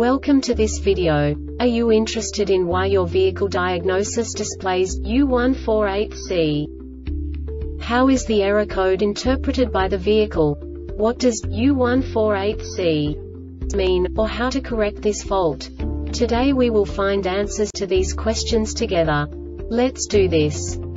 Welcome to this video. Are you interested in why your vehicle diagnosis displays U148C? How is the error code interpreted by the vehicle? What does U148C mean, or how to correct this fault? Today we will find answers to these questions together. Let's do this.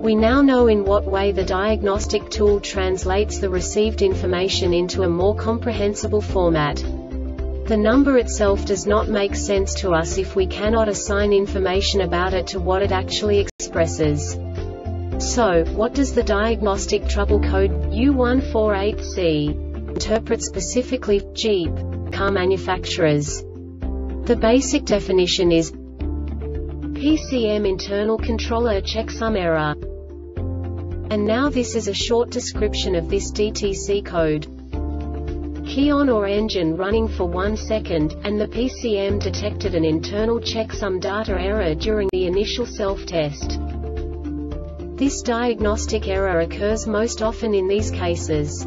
We now know in what way the diagnostic tool translates the received information into a more comprehensible format. The number itself does not make sense to us if we cannot assign information about it to what it actually expresses. So, what does the diagnostic trouble code U148C interpret specifically Jeep car manufacturers? The basic definition is PCM internal controller checksum error. And now this is a short description of this DTC code. Key on or engine running for 1 second, and the PCM detected an internal checksum data error during the initial self-test. This diagnostic error occurs most often in these cases.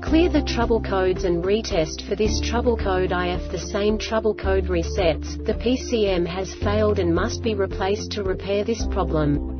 Clear the trouble codes and retest for this trouble code if the same trouble code resets, the PCM has failed and must be replaced to repair this problem.